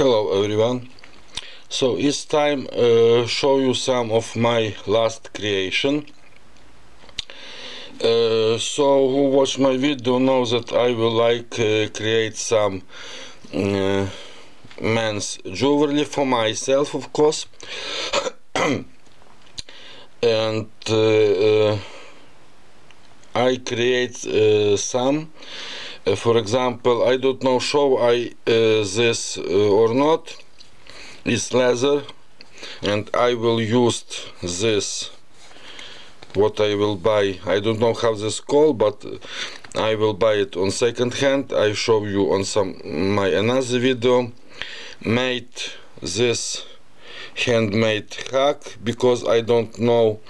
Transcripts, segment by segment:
Hello everyone. So it's time uh, show you some of my last creation. Uh, so who watch my video knows that I will like uh, create some uh, men's jewelry for myself of course and uh, uh, I create uh, some for example I don't know show I uh, this uh, or not. It's leather and I will use this. What I will buy I don't know how this call but I will buy it on second hand. I show you on some my another video. Made this handmade hack because I don't know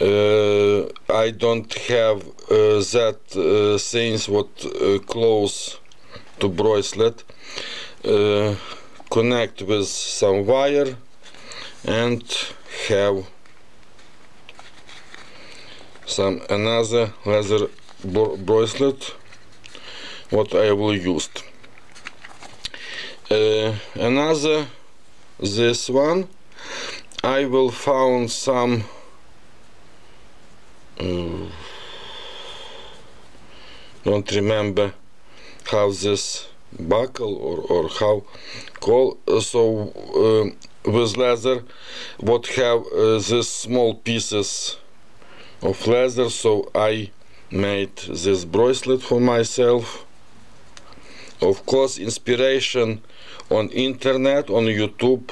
uh, I don't have uh, that uh, things what uh, close to bracelet uh, connect with some wire and have some another leather bracelet what I will use. Uh, another this one. I will found some uh, don't remember how this buckle or, or how call uh, so uh, with leather what have uh, these small pieces of leather. So I made this bracelet for myself. Of course inspiration on internet on youtube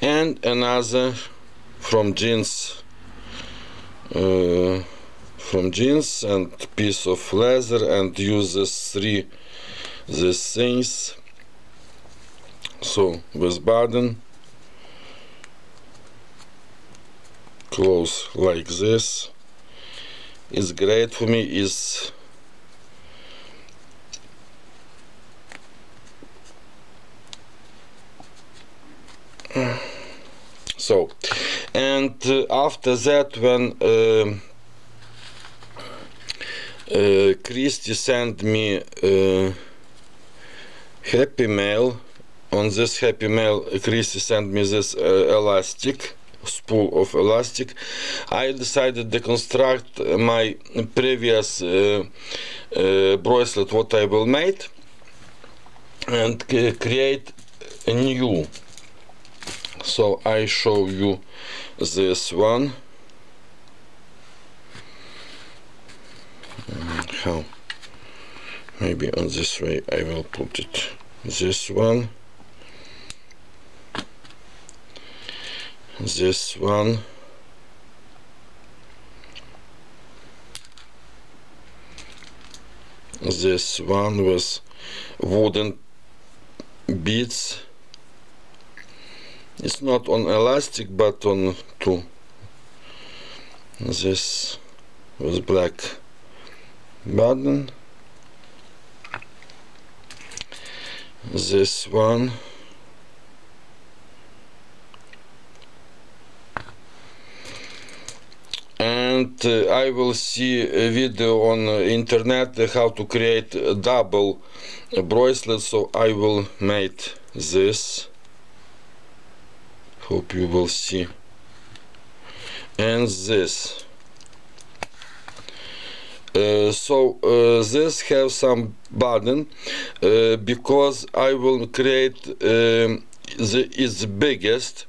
and another from jeans uh, from jeans and piece of leather and uses three these things. So with button close like this. Is great for me is so and uh, after that when uh, uh, Christy sent me uh, happy mail. On this happy mail Christy sent me this uh, elastic spool of elastic. I decided to construct my previous uh, uh, bracelet what I will make and create a new so I show you this one. How? Maybe on this way I will put it. This one. This one. This one was wooden beads it's not on elastic but on two. This was black button. This one. And uh, I will see a video on uh, internet how to create a double bracelet. So I will make this hope you will see. And this. Uh, so uh, this have some button uh, because I will create um, the its biggest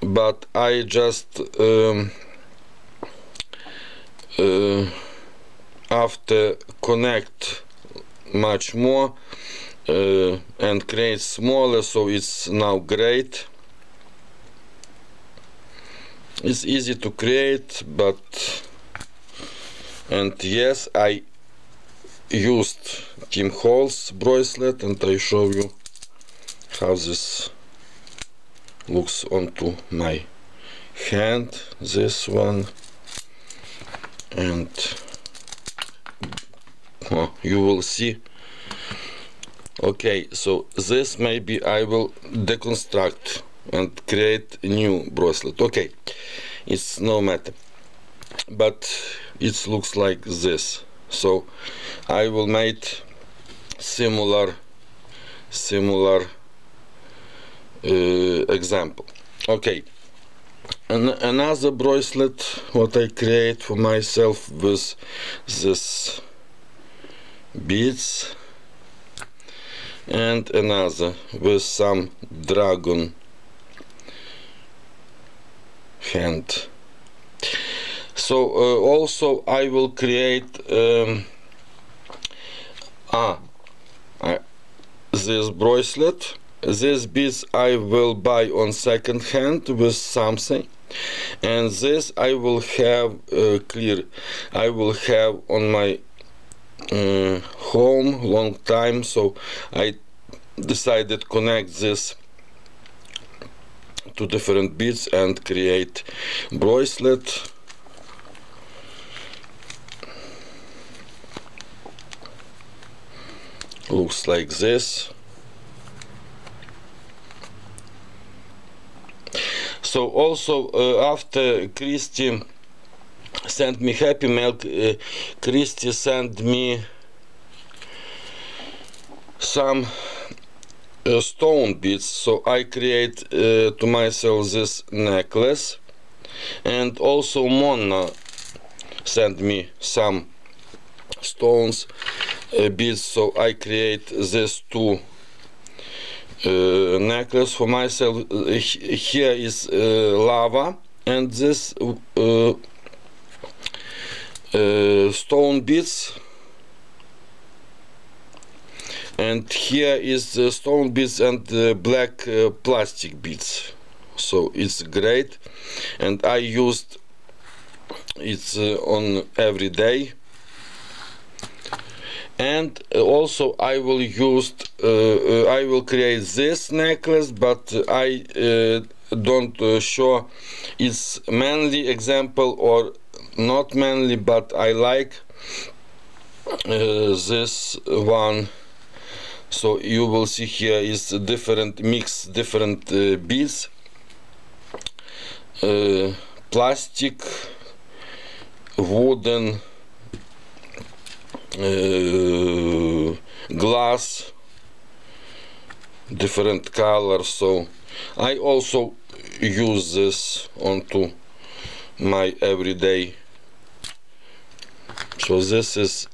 but I just um, uh, after connect much more uh, and create smaller so it's now great it's easy to create but and yes I used Tim Holtz bracelet and I show you how this looks onto my hand this one. And oh, you will see. Okay so this maybe I will deconstruct and create new bracelet. Okay it's no matter. But it looks like this. So I will make similar similar uh, example. Okay. An another bracelet what I create for myself with this beads. And another with some dragon hand. So uh, also I will create um, ah, this bracelet. This piece I will buy on second hand with something. And this I will have uh, clear. I will have on my uh, home long time. So I decided connect this to different beads and create bracelet. Looks like this. So also uh, after Christy sent me happy mail uh, Christy sent me some uh, stone beads so I create uh, to myself this necklace. And also Mona sent me some stones uh, beads so I create this two uh, necklace for myself. Here is uh, lava and this uh, stone beads and here is the stone beads and the black uh, plastic beads so it's great. And I used it uh, on every day. And also I will use uh, uh, I will create this necklace but I don't show its manly example or not manly but I like this one so you will see here is different mix different uh, beads. Plastic wooden uh, glass different colors so I also use this onto my everyday. So this is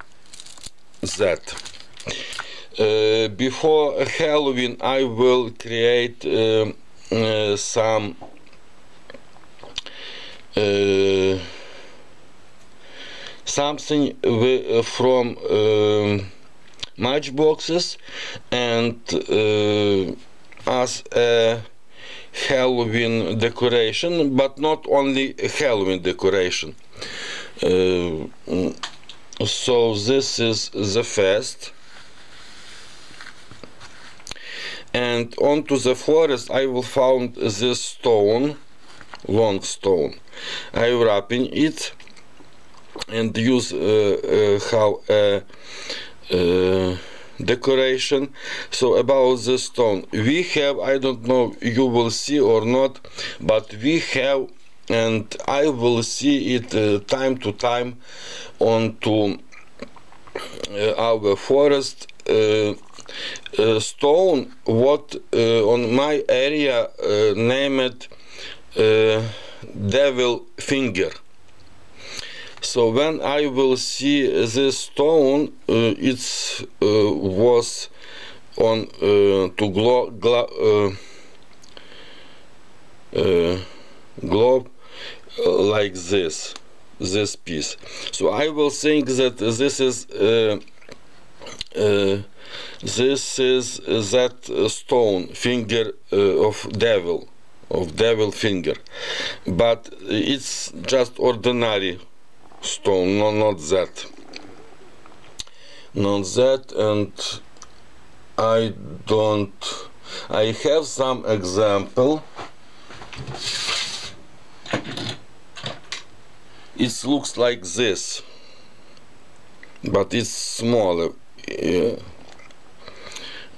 that uh, before Halloween I will create uh, uh some something from matchboxes and as a Halloween decoration, but not only Halloween decoration. So this is the first. And onto the forest I will found this stone, long stone. I wrapping it and use uh, uh, how uh, decoration so about the stone we have i don't know you will see or not but we have and i will see it uh, time to time onto uh, our forest uh, stone what on my area named devil finger. So when I will see this stone uh, it uh, was on uh, to glo glo globe like this this piece. So I will think that this is uh, uh, this is that stone finger uh, of devil of devil finger. But it's just ordinary stone no not that. Not that and I don't I have some example. It looks like this but it's smaller.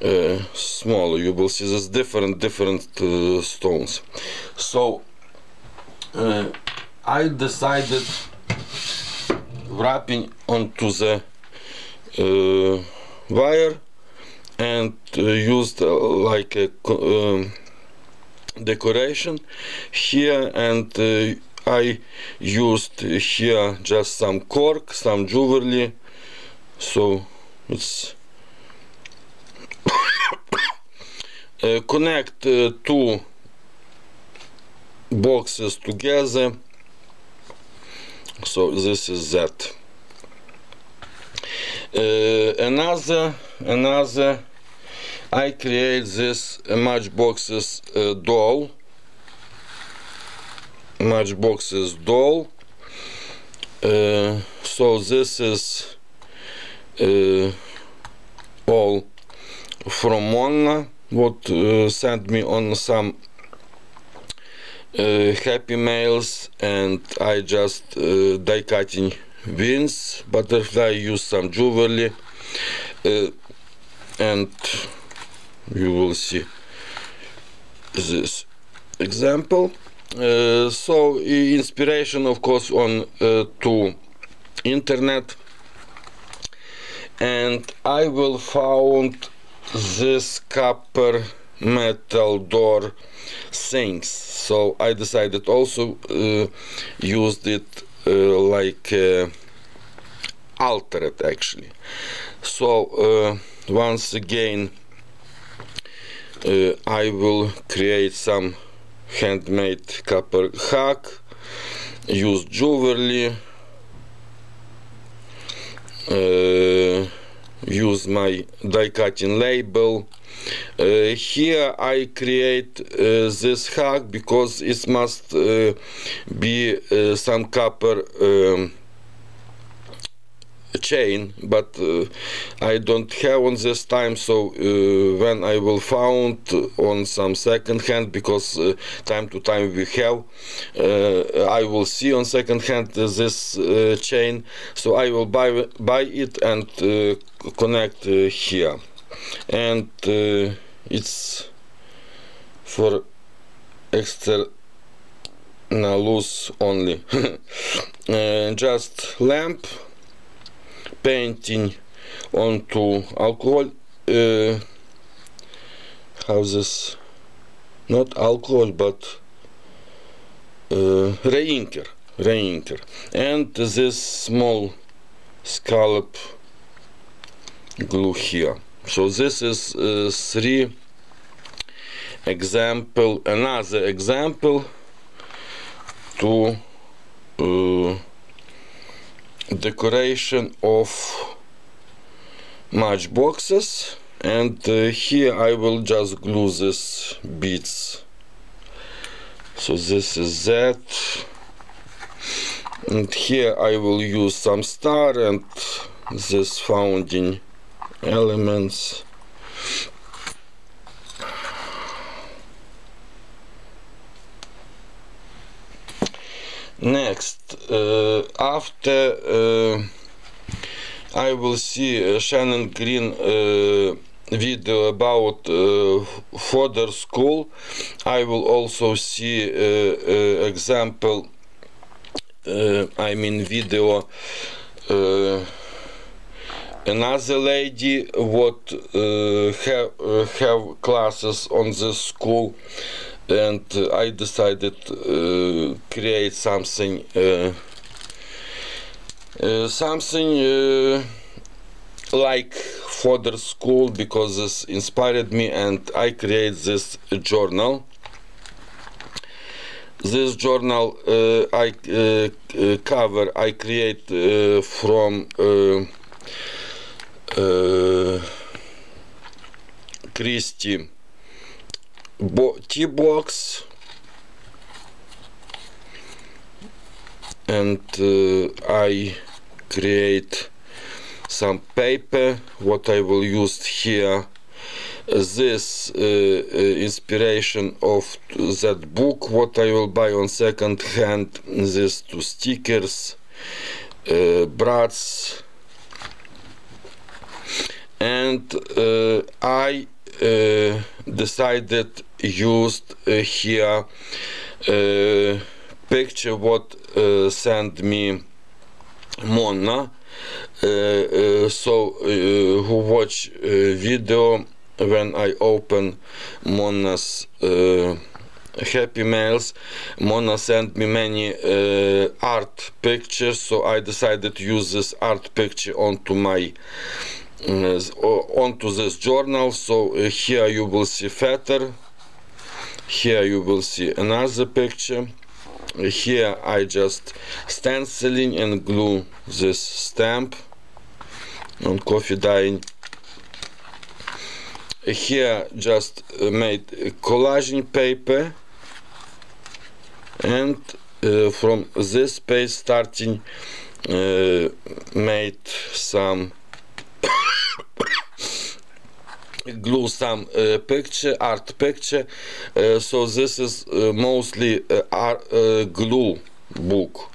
Uh, smaller you will see there's different different uh, stones. So uh, I decided wrapping onto the uh, wire and used like a um, decoration here and uh, I used here just some cork, some jewelry. So it's uh, connect uh, two boxes together. So this is that. Uh, another another I create this matchboxes doll. Matchboxes doll. So this is all from Mona what uh, sent me on some uh, happy mails and I just die cutting wings butterfly use some jewelry and you will see this example. Uh, so inspiration of course on uh, to internet and I will found this copper metal door things so I decided also uh, used it uh, like uh, altered actually. So uh, once again uh, I will create some handmade copper hack use jewelry use my die cutting label. Uh, here I create uh, this hack because it must uh, be uh, some copper um, chain but uh, I don't have on this time so uh, when I will found on some second hand because uh, time to time we have uh, I will see on second hand this uh, chain so I will buy buy it and uh, connect here. And it's for extra loose only. Just lamp painting onto alcohol uh, houses. Not alcohol but uh, reinker reinker. And this small scallop glue here so this is uh, three example another example to uh, decoration of matchboxes and uh, here I will just glue this beads. So this is that. And here I will use some star and this founding elements next uh, after uh, I will see Shannon Green uh, video about uh, school. I will also see uh, example uh, I mean video another lady what have have classes on this school and uh, I decided uh, create something uh, something like fodder school because this inspired me and I create this journal. This journal uh, I uh, cover I create uh, from Christie T-box. And uh, I create some paper. What I will use here this uh, uh, inspiration of that book. What I will buy on second hand these two stickers uh, brats. And uh, I uh, decided used uh, here uh, picture what sent me Mona. uh, so who watch video when I open Mona's happy mails mona sent me many uh, art pictures so i decided to use this art picture onto my uh, onto this journal. So uh, here you will see fetter. Here you will see another picture. Here I just stenciling and glue this stamp on coffee dyeing. Here just made collaging paper. And uh, from this page starting uh, made some glue some picture art picture so this is mostly art, glue book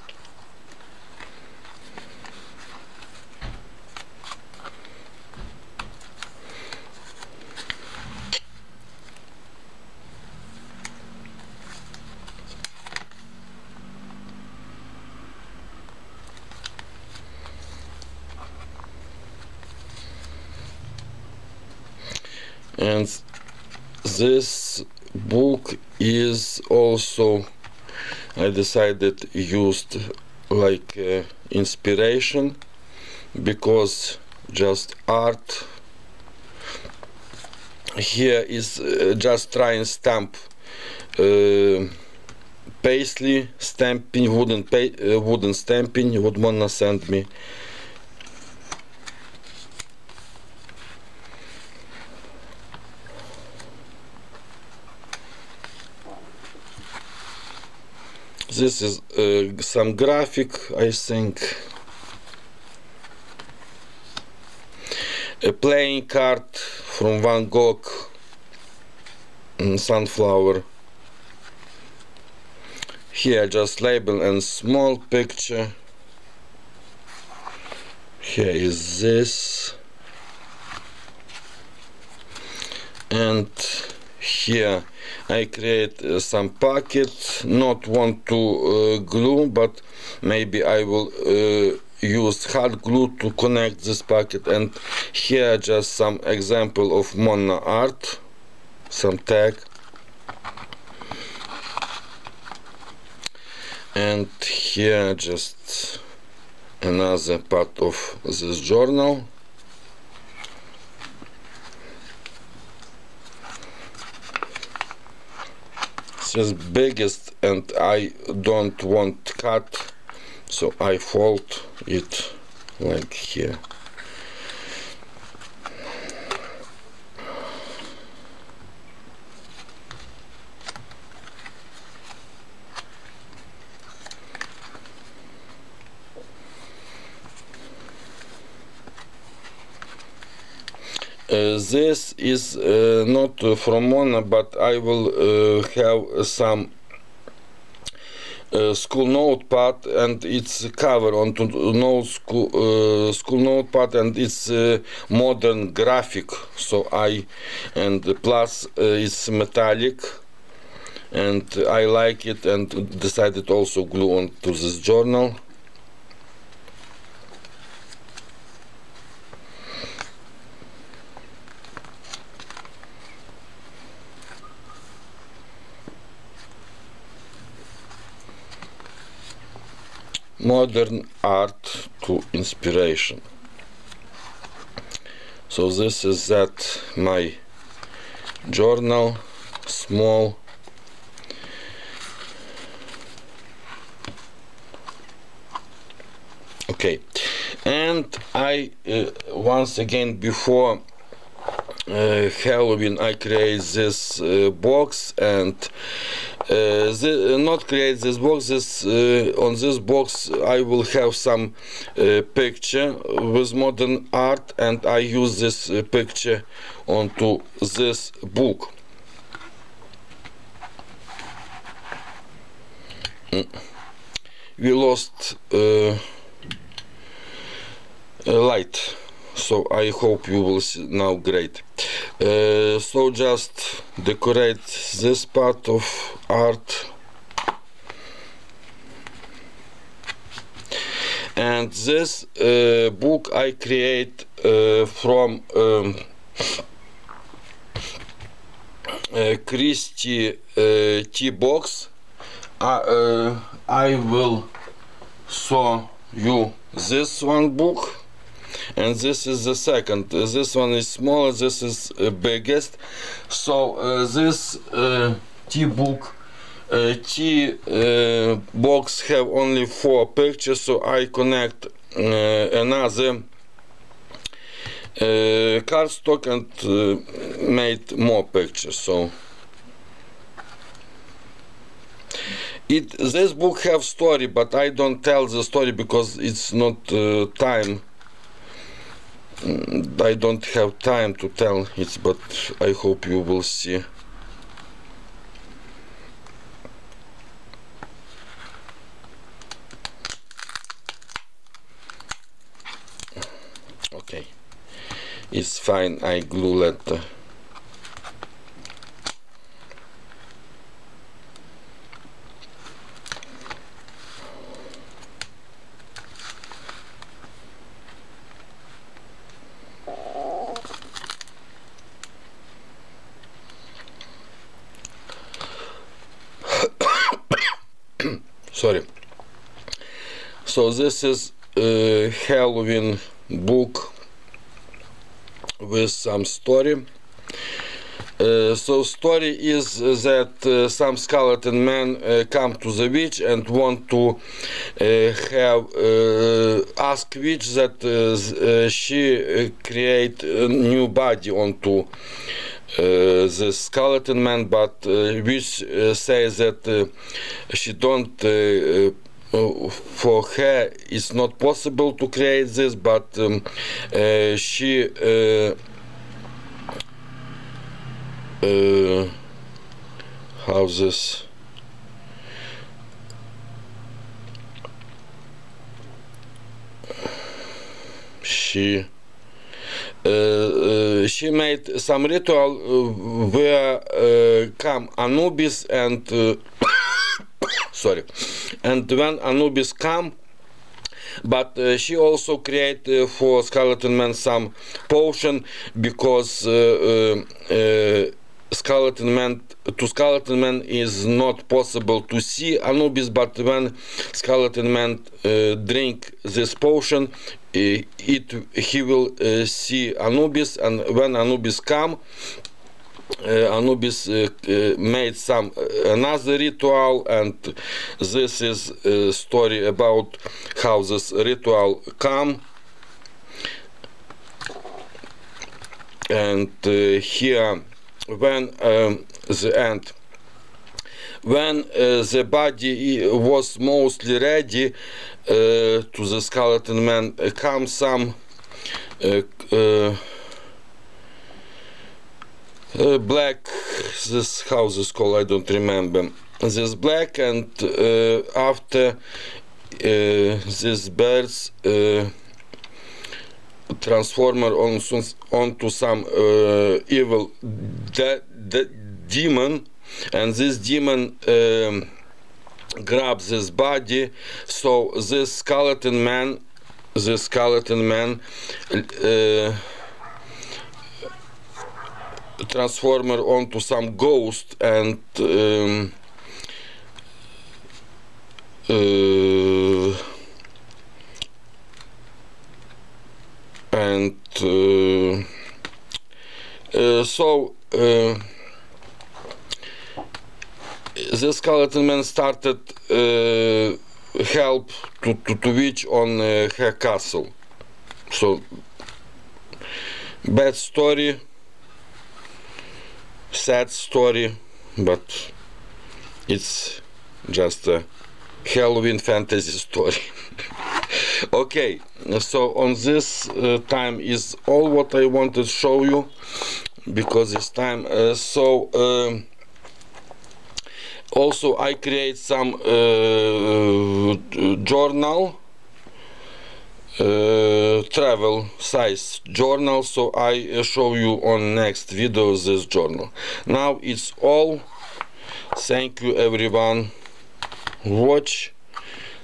and this book is also I decided used like uh, inspiration because just art here is uh, just try and stamp uh, paisley stamping wooden uh, wooden stamping what Mona sent me this is uh, some graphic I think. A playing card from Van Gogh sunflower. Here just label and small picture. Here is this. And here. I create uh, some pocket not want to uh, glue but maybe I will uh, use hot glue to connect this pocket and here just some example of Mona art some tag. And here just another part of this journal is biggest and I don't want cut so I fold it like here this is uh, not from Mona but I will uh, have some uh, school notepad and it's cover on no school uh, school notepad and it's uh, modern graphic. So I and plus it's metallic and I like it and decided also glue onto this journal modern art to inspiration. So this is that my journal small okay. And I uh, once again before uh, Halloween I create this uh, box and uh, the, uh, not create this box this uh, on this box I will have some picture with modern art and I use this picture onto this book. We lost light. So I hope you will see now great uh, so just decorate this part of art. And this uh, book I create uh, from um, uh, Christie uh, T box I, I will show you this one book and this is the second. This one is smaller this is biggest. So this T book uh, T uh, box have only four pictures so I connect uh, another uh, cardstock and uh, made more pictures so. It this book have story but I don't tell the story because it's not uh, time Mm, I don't have time to tell it but I hope you will see. Okay, it's fine. I glue letter sorry so this is uh, Halloween book with some story. Uh, so story is that uh, some skeleton men uh, come to the witch and want to uh, have uh, ask witch that uh, she create a new body onto the skeleton man but witch says that she don't for her it's not possible to create this but um, she uh, this? She she made some ritual uh, where come Anubis and sorry and when Anubis come but uh, she also create uh, for skeleton man some potion because uh, uh, uh skeleton man to skeleton man is not possible to see. Anubis but when skeleton man uh, drink this potion. It he will see Anubis and when Anubis come uh, Anubis uh, uh, made some another ritual and this is a story about how this ritual come. And here when um, the end. When uh, the body was mostly ready uh, to the skeleton man uh, come some uh, black this house is called I don't remember. This black and uh, after uh, this birds uh, transformer on onto some uh, evil de de demon and this demon um, grabs his body. So this skeleton man this skeleton man uh, transformer onto some ghost and um, uh, and uh, uh, so uh, the skeleton man started help to, to, to witch on her castle so bad story sad story, but it's just a Halloween fantasy story. okay, so on this uh, time is all what I wanted to show you because it's time. Uh, so um, also I create some uh, journal uh, travel size journal so I show you on next video this journal. Now it's all. Thank you everyone. Watch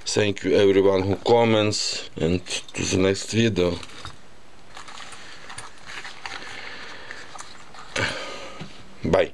thank you everyone who comments and to the next video. Bye